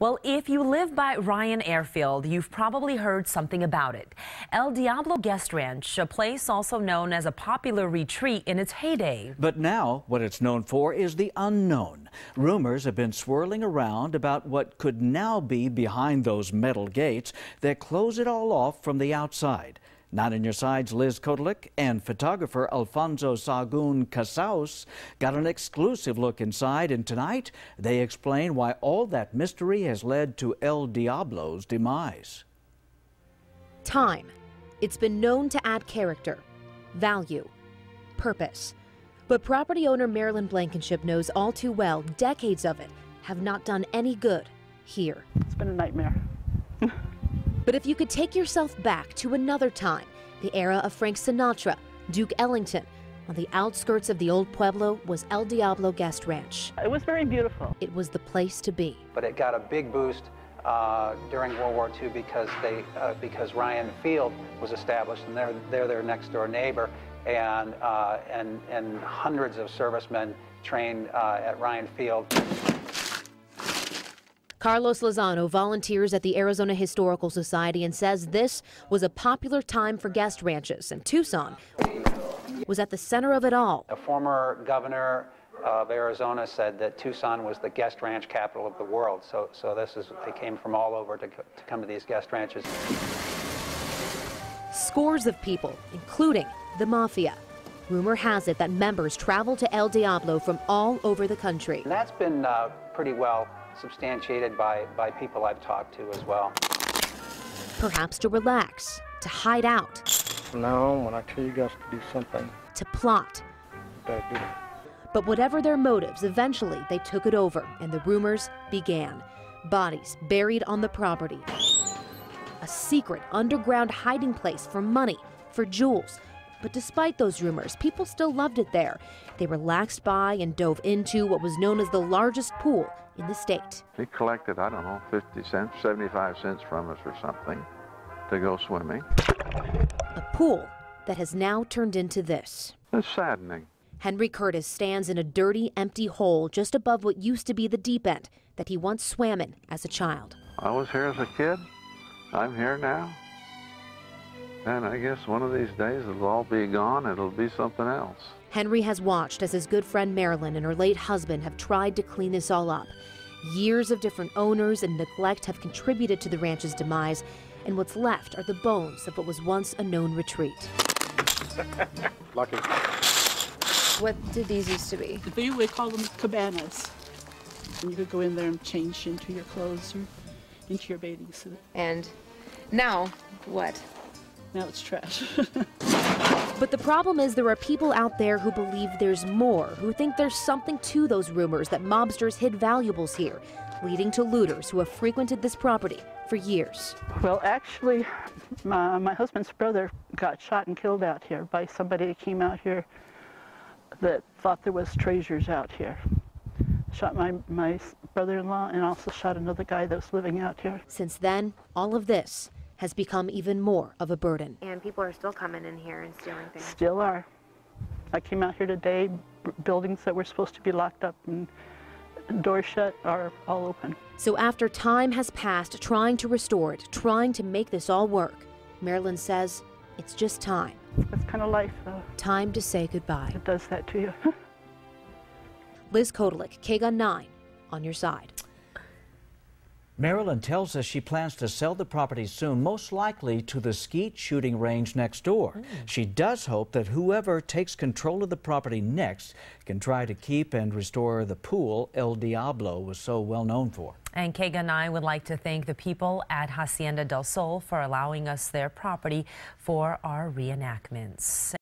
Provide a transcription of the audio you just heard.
Well, if you live by Ryan Airfield, you've probably heard something about it. El Diablo Guest Ranch, a place also known as a popular retreat in its heyday. But now, what it's known for is the unknown. Rumors have been swirling around about what could now be behind those metal gates that close it all off from the outside. Not in Your Side's Liz Kotalik and photographer Alfonso Sagun Casaus got an exclusive look inside, and tonight they explain why all that mystery has led to El Diablo's demise. Time. It's been known to add character, value, purpose. But property owner Marilyn Blankenship knows all too well decades of it have not done any good here. It's been a nightmare. But if you could take yourself back to another time, the era of Frank Sinatra, Duke Ellington, on the outskirts of the old Pueblo was El Diablo Guest Ranch. It was very beautiful. It was the place to be. But it got a big boost uh, during World War II because they uh, because Ryan Field was established and they're they're their next door neighbor and uh, and and hundreds of servicemen trained uh, at Ryan Field. Carlos Lozano volunteers at the Arizona Historical Society and says this was a popular time for guest ranches, and Tucson was at the center of it all. A former governor of Arizona said that Tucson was the guest ranch capital of the world. So, so this is, they came from all over to, to come to these guest ranches. Scores of people, including the mafia. Rumor has it that members travel to El Diablo from all over the country. And that's been uh, pretty well substantiated by, by people I've talked to as well. Perhaps to relax, to hide out. From now on, when I tell you guys to do something, to plot. better do. But whatever their motives, eventually they took it over and the rumors began. Bodies buried on the property. A secret underground hiding place for money, for jewels. But despite those rumors, people still loved it there. They relaxed by and dove into what was known as the largest pool in the state. They collected, I don't know, 50 cents, 75 cents from us or something to go swimming. A pool that has now turned into this. It's saddening. Henry Curtis stands in a dirty, empty hole just above what used to be the deep end that he once swam in as a child. I was here as a kid. I'm here now. And I guess one of these days it'll all be gone. It'll be something else. Henry has watched as his good friend Marilyn and her late husband have tried to clean this all up. Years of different owners and neglect have contributed to the ranch's demise, and what's left are the bones of what was once a known retreat. Lucky. What did these used to be? We would call them cabanas. And you could go in there and change into your clothes or into your bathing suit. And now, what? Now it's trash. But the problem is there are people out there who believe there's more, who think there's something to those rumors that mobsters hid valuables here, leading to looters who have frequented this property for years. well, actually, my, my husband's brother got shot and killed out here by somebody that came out here that thought there was treasures out here. Shot my, my brother-in-law and also shot another guy that was living out here. Since then, all of this has become even more of a burden. And people are still coming in here and stealing things. Still are. I came out here today, buildings that were supposed to be locked up and doors shut are all open. So after time has passed trying to restore it, trying to make this all work, Marilyn says it's just time. That's kind of life, though. Time to say goodbye. It does that to you. Liz Kotalik, KGUN 9, on your side. Marilyn tells us she plans to sell the property soon, most likely to the skeet shooting range next door. Hmm. She does hope that whoever takes control of the property next can try to keep and restore the pool El Diablo was so well known for. And KGUN 9 would like to thank the people at Hacienda del Sol for allowing us their property for our reenactments.